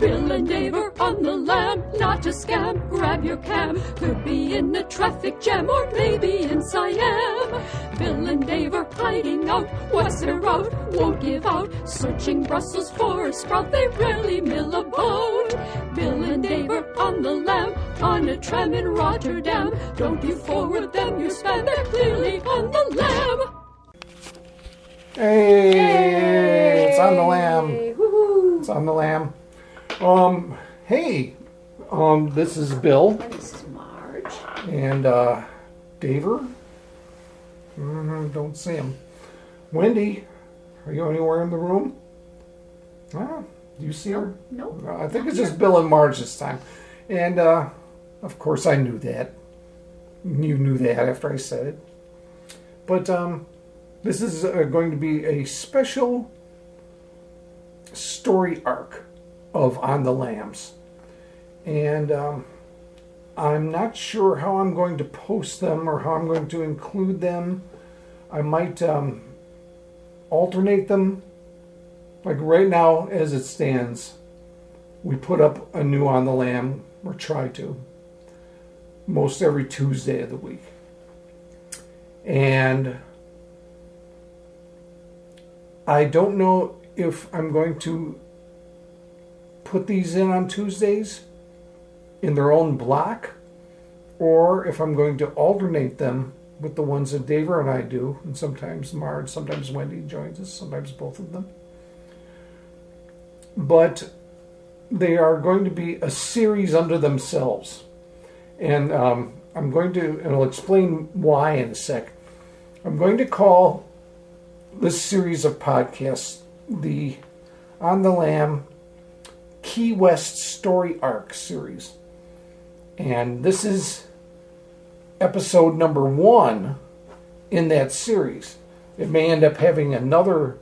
Bill and Dave are on the lam, not a scam. Grab your cam, could be in a traffic jam or maybe in Siam. Bill and Dave are hiding out, what's their route? Won't give out, searching Brussels for a sprout. They rarely mill a boat. Bill and Dave are on the lam, on a tram in Rotterdam. Don't you forward them you spam, they're clearly on the lam. Hey, it's on the lam. Hey, woohoo. It's on the lam. Um, hey, um, this is Bill And this is Marge. and uh, Daver. Mm, don't see him. Wendy, are you anywhere in the room? Ah, do you see her? Nope. I think it's just Bill and Marge this time. And uh, of course, I knew that. You knew that after I said it. But um, this is uh, going to be a special story arc of On the Lams. And um, I'm not sure how I'm going to post them or how I'm going to include them. I might um, alternate them. Like right now, as it stands, we put up a new On the Lam, or try to, most every Tuesday of the week. And I don't know if I'm going to put these in on Tuesdays in their own block or if I'm going to alternate them with the ones that Daver and I do, and sometimes Marge, sometimes Wendy joins us, sometimes both of them. But they are going to be a series unto themselves. And um, I'm going to, and I'll explain why in a sec. I'm going to call this series of podcasts the On the Lam Key West Story Arc series. And this is episode number one in that series. It may end up having another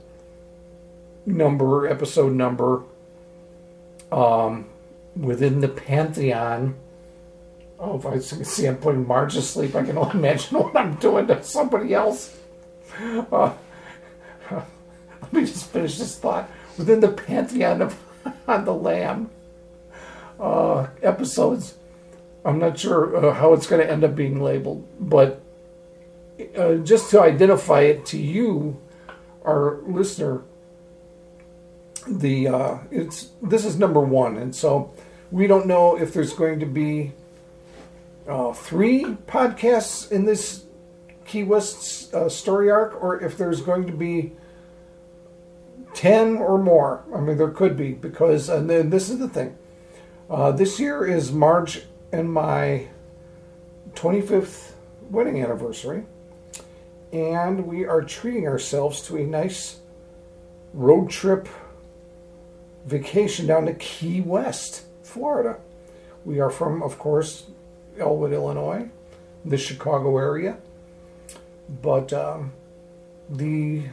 number, episode number, um, within the pantheon of, I see I'm putting Marge to sleep. I can only imagine what I'm doing to somebody else. Uh, let me just finish this thought. Within the pantheon of On the Lam uh, episodes, I'm not sure uh, how it's going to end up being labeled, but uh, just to identify it to you, our listener, the uh, it's this is number one, and so we don't know if there's going to be uh, three podcasts in this Key West uh, story arc, or if there's going to be ten or more. I mean, there could be because, and then this is the thing. Uh, this year is March and my 25th wedding anniversary, and we are treating ourselves to a nice road trip vacation down to Key West, Florida. We are from, of course, Elwood, Illinois, the Chicago area, but um, the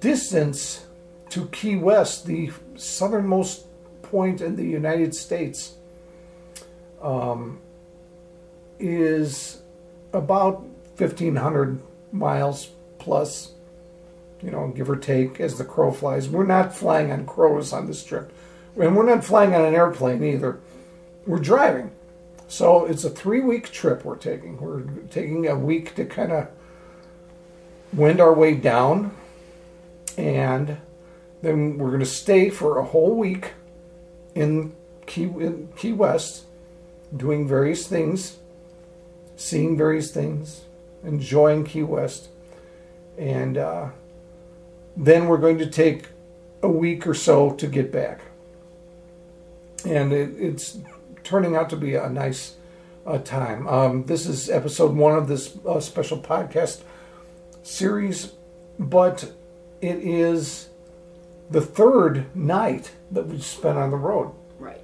distance to Key West, the southernmost point in the United States, um, is about 1,500 miles plus, you know, give or take, as the crow flies. We're not flying on crows on this trip. And we're not flying on an airplane either. We're driving. So it's a three week trip we're taking. We're taking a week to kind of wind our way down. And then we're going to stay for a whole week in Key, in Key West doing various things, seeing various things, enjoying Key West, and uh, then we're going to take a week or so to get back. And it, it's turning out to be a nice uh, time. Um, this is episode one of this uh, special podcast series, but it is the third night that we spent on the road Right.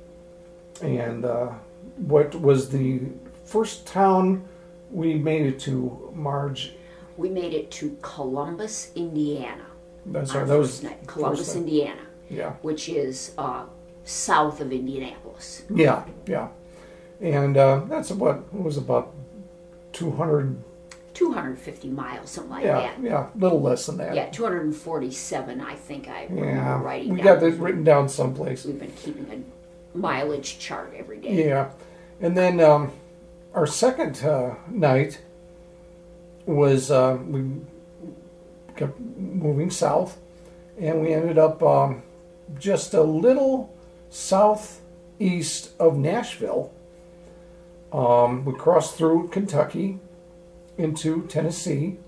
and uh, what was the first town we made it to, Marge? We made it to Columbus, Indiana. That's right. That was night. Columbus. Indiana, Yeah, which is uh, south of Indianapolis. yeah, yeah. And uh, that's what was about two hundred 250 miles, something like Yeah, that. yeah, a little less than that. Yeah, 247, I think I remember Yeah, writing we down. got this written down someplace. We've been keeping a mileage chart every day. Yeah, and then um, our second uh, night was uh, we kept moving south, and we ended up um, just a little southeast of Nashville. Um, we crossed through Kentucky into Tennessee,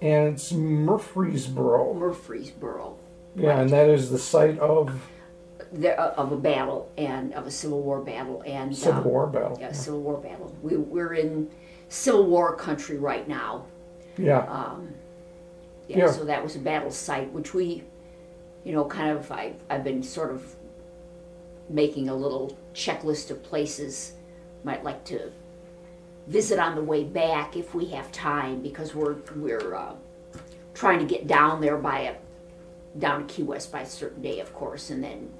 and it's Murfreesboro. Murfreesboro, Yeah, and that is the site of there, uh, of a battle and of a Civil War battle and Civil um, War battle. Yeah, Civil War battle. We, we're in Civil War country right now. Yeah, Um, yeah, Yeah. so that was a battle site, which we, you know, kind of, I, I've been sort of making a little checklist of places might like to visit on the way back if we have time, because we're, we're, uh, trying to get down there by a, down to Key West by a certain day, of course, and then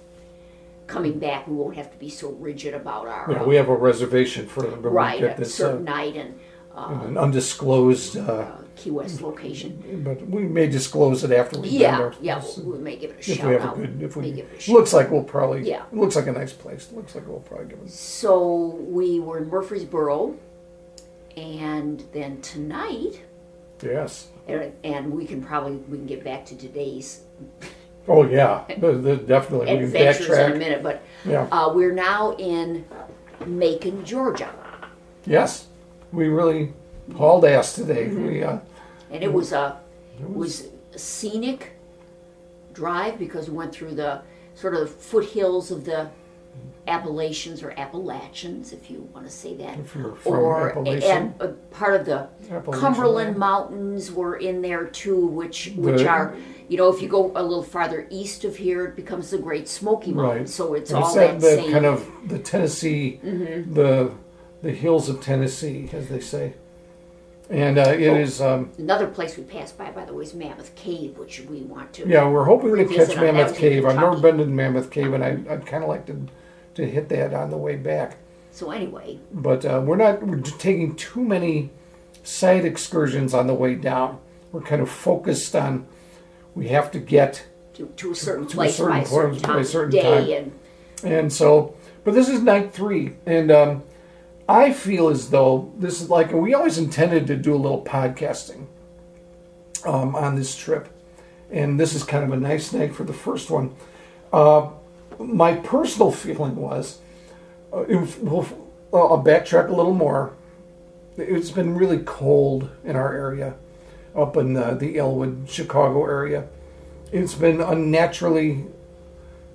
coming back, we won't have to be so rigid about our, yeah, uh, we have a reservation for the right, week at at a this uh, certain night and, uh, an undisclosed, uh, uh, Key West location. but we may disclose it after we've Yeah, there. yeah, we may give it a If shout we have out. a good, if we, give it a shout looks like we'll probably, Yeah. it looks like a nice place. Looks like we'll probably give it. So we were in Murfreesboro, and then tonight, Yes. and, and we can probably we can get back to today's Oh yeah, definitely. We can adventures in a backtrack. minute. But Yeah. uh, we're now in Macon, Georgia, Yes, we really hauled ass today. Mm-hmm. We uh, and it was a it was a scenic drive because we went through the sort of foothills of the Appalachians or Appalachians, if you want to say that. If you're from or Appalachia. and uh, part of the Cumberland land. Mountains were in there too, which which The- are you know if you go a little farther east of here, it becomes the Great Smoky Mountains. right. So it's And all that, that, that same. Mm-hmm. kind of the Tennessee, the the hills of Tennessee, as they say. And uh, Oh. it is. Um, Another place we passed by, by the way, is Mammoth Cave, which we want to. Yeah, we're hoping to catch Mammoth Cave. I've never been to Mammoth Cave, and I, I'd kind of like to to hit that on the way back. So anyway, But uh, we're not we're taking too many side excursions on the way down. We're kind of focused on we have to get, to, to a certain To a place certain by a certain point, by time a certain day, time. and and so. But this is night three, and um, I feel as though this is like we always intended to do a little podcasting um, on this trip, and this is kind of a nice night for the first one. Uh, my personal feeling was, uh, if, well, I'll backtrack a little more. It's been really cold in our area, up in the, the Elwood, Chicago area. It's been unnaturally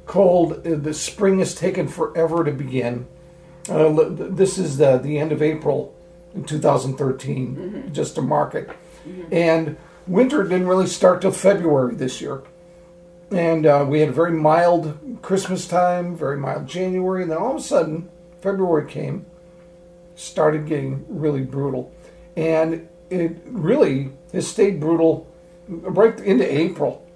cold. Uh, The spring has taken forever to begin. Uh, this is the, the end of April in 2013, just to mark it. And winter didn't really start till February this year. And uh, we had a very mild Christmas time, very mild January, and then all of a sudden, February came, started getting really brutal. And it really has stayed brutal right into April.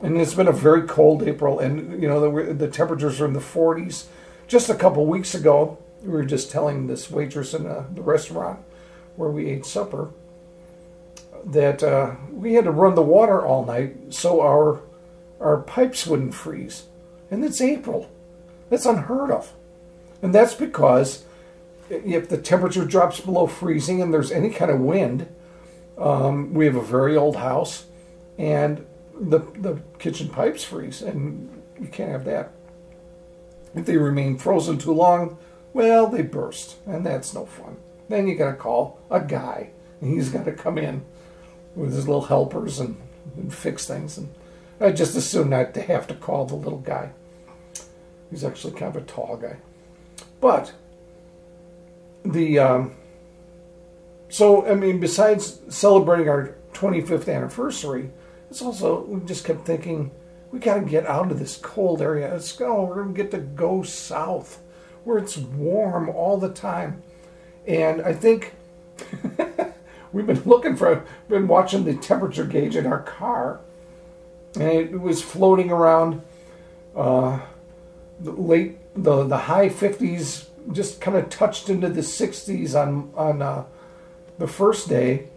And it's been a very cold April, and you know the, the temperatures are in the 40s. Just a couple weeks ago, we were just telling this waitress in uh, the restaurant where we ate supper that uh, we had to run the water all night so our our pipes wouldn't freeze. And it's April. That's unheard of. And that's because if the temperature drops below freezing and there's any kind of wind, um, we have a very old house, and the the kitchen pipes freeze, and you can't have that. If they remain frozen too long, well, they burst, and that's no fun. Then you got to call a guy, and he's got to come in with his little helpers and, and fix things. And I just assume not to have to call the little guy. He's actually kind of a tall guy, but the um, so I mean, besides celebrating our 25th anniversary, it's also we just kept thinking we got to get out of this cold area. Let's go. We're gonna get to go south, where it's warm all the time, and I think we've been looking for, been watching the temperature gauge in our car, and it was floating around uh, the late the the high 50s, just kind of touched into the 60s on on uh, the first day,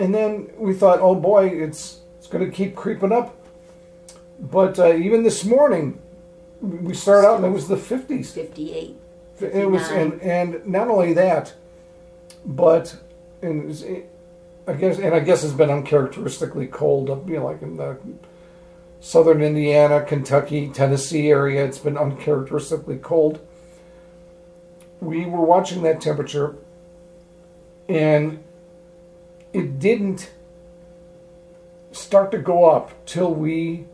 and then we thought, oh boy, it's it's going to keep creeping up. But uh, even this morning, we started out and it was the 50s. 58. It was, and and not only that, but and it's- it, I guess, and I guess it's been uncharacteristically cold up, you know, like in the southern Indiana, Kentucky, Tennessee area. It's been uncharacteristically cold. We were watching that temperature, and it didn't start to go up till we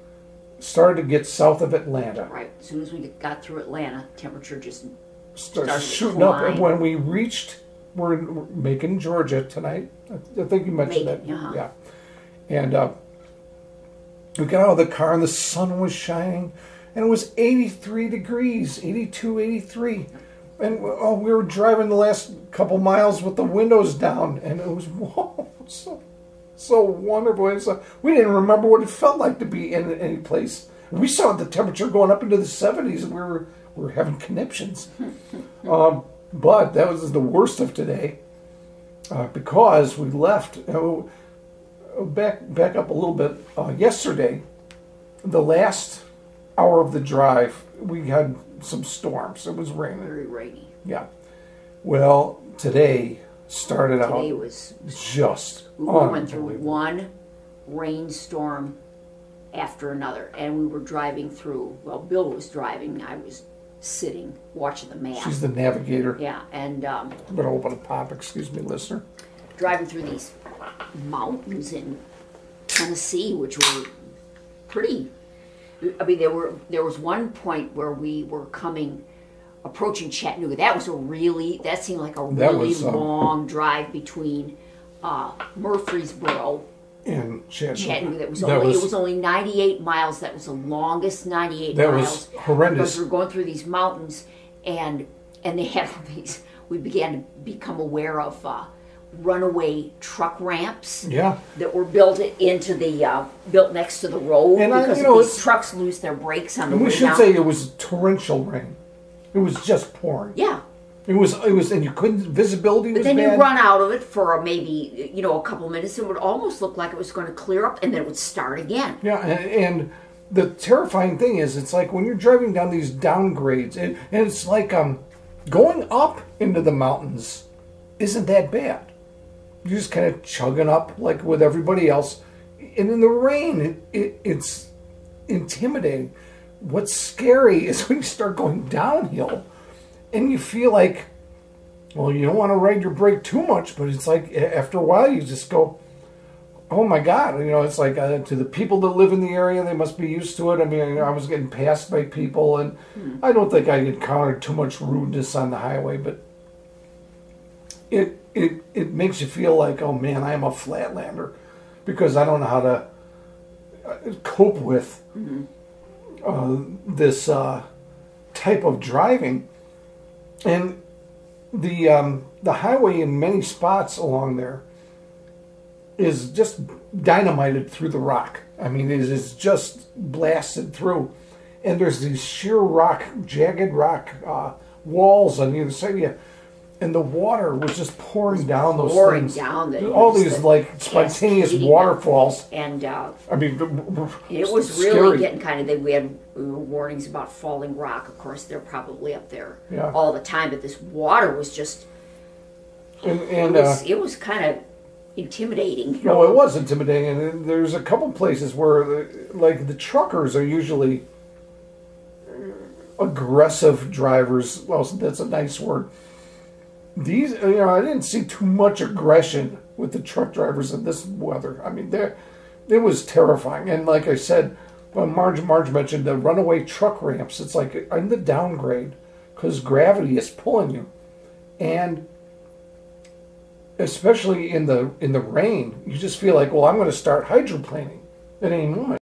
started to get south of Atlanta. Right. As soon as we got through Atlanta, temperature just started started shooting up. And when we reached, we're in Macon, Georgia tonight. I, think you mentioned Macon, that. uh-huh. Yeah. And uh, we got out of the car and the sun was shining and it was 83 degrees, 82, 83. And oh, we were driving the last couple miles with the windows down and it was whoa, so, so wonderful. Uh, we didn't remember what it felt like to be in any place. We saw the temperature going up into the 70s and we were, we were having conniptions. Um, but that was the worst of today uh, because we left. Uh, back back up a little bit. Uh, yesterday, the last hour of the drive, we had some storms. It was raining. very rainy. Yeah. Well, today started Today out was just we went through one rainstorm after another, and we were driving through. Well, Bill was driving. I was sitting watching the map. She's the navigator. yeah, and um, I'm gonna open a pop. Excuse me, listener. driving through these mountains in Tennessee, which were pretty. I mean, there were there was one point where we were coming, approaching Chattanooga. That was a really that seemed like a really was, uh, long drive between uh, Murfreesboro, In Chattanooga. Chattanooga. That was That only was- it was only ninety eight miles. That was the longest ninety eight That was horrendous. Because we were going through these mountains, and and they had these. We began to become aware of uh, runaway truck ramps Yeah. that were built into the uh, built next to the road And I- because you know, these trucks lose their brakes on the And we way should down. say it was torrential rain. It was just pouring. yeah, It was. It was, and you couldn't. Visibility but was then bad. you run out of it for maybe you know a couple minutes. It would almost look like it was going to clear up, and then it would start again. Yeah, and, and the terrifying thing is, it's like when you're driving down these downgrades, and, and it's like um, going up into the mountains isn't that bad. You're just kind of chugging up like with everybody else, and in the rain, it, it, it's intimidating. What's scary is when you start going downhill, and you feel like, well, you don't want to ride your brake too much, but it's like after a while you just go, oh my god you know it's like uh, to the people that live in the area they must be used to it. I mean i was getting passed by people and i don't think i encountered too much rudeness on the highway but it it it makes you feel like oh man i am a flatlander because i don't know how to uh, cope with uh, this uh, type of driving and the um, the highway in many spots along there is just dynamited through the rock. I mean, it is just blasted through, and there's these sheer rock, jagged rock uh, walls on either side of you, and the water was just pouring down those pouring things. down the- all these the like spontaneous waterfalls. And uh, I mean, it was scary. really getting kind of. They, we had uh, warnings about falling rock. Of course, they're probably up there Yeah. all the time. But this water was just. and, It and uh, was, it was kind of intimidating. No, know? it was intimidating, and there's a couple places where, the, like, the truckers are usually aggressive drivers. Well, that's a nice word. These, you know, I didn't see too much aggression with the truck drivers in this weather. I mean, there, it was terrifying. And like I said, when Marge Marge mentioned the runaway truck ramps, it's like in the downgrade because gravity is pulling you, and especially in the in the rain, you just feel like, well, I'm going to start hydroplaning at any moment.